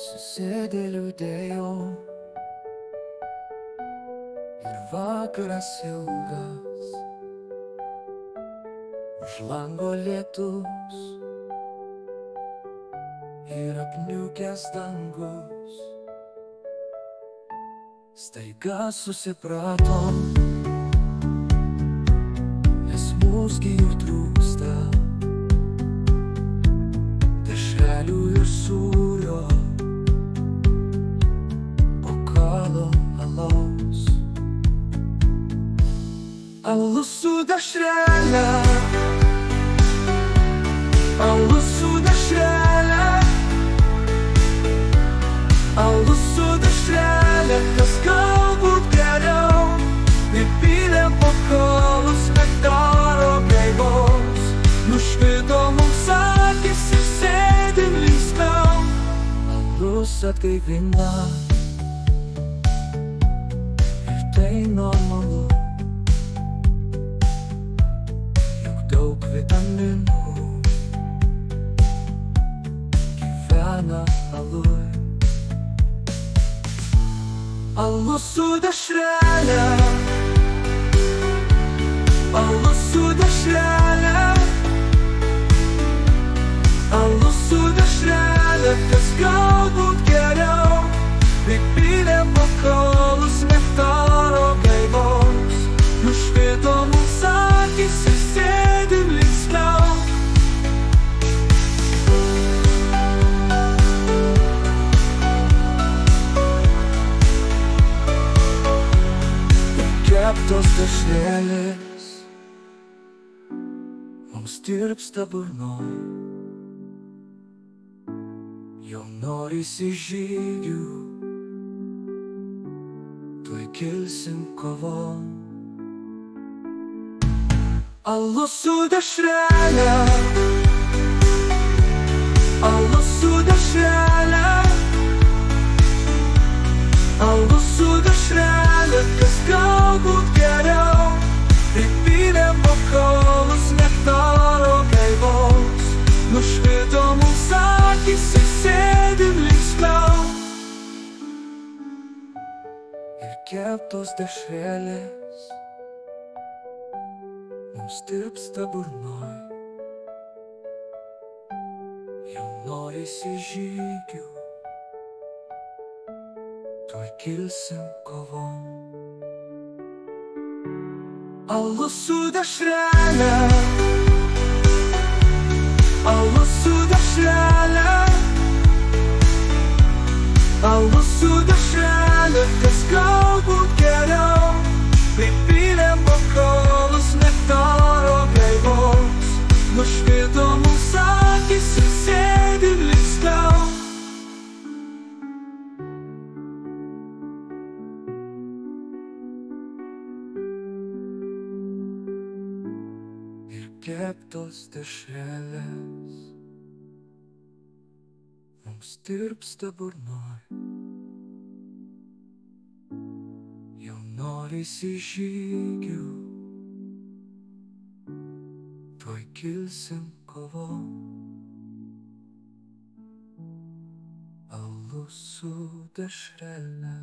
Susėdėlių dėjau. Ir vakaras ilgas. Už lango lietus. Ir apniukęs dangus. Staiga susipratom Alus su dešrelė Alus su dešrelė Alus su dešrelė Kas galbūt geriau Įpylėm bokalus nektaro gaivos Nušvito mums akis ir sėdim linksmiau Alus atgaivina Ir tai normalu håb vi andre nu Kivana aloi Allo su da shrana Keptos dešrelės. Mums tirpsta burnoj Jau norisi žygių. Tuoj kilsim kovon. Alus su dešrelė. Alus su dešrelė. Alus su dešrelė bokalus nektaro gaivos Nušvito mums akis ir sėdim linksmiau Ir keptos dešrelės Mums tirpsta burnoj. Jau norisi žygių Tuoj kilsim kovon Алысуда шрәлі Алысуда Алғы Алысуда шрәлі ir keptos dešrelės mums tirpsta burnoj. Jau norisi žygių, tuoj kilsim kovon. Alus su dešrelė.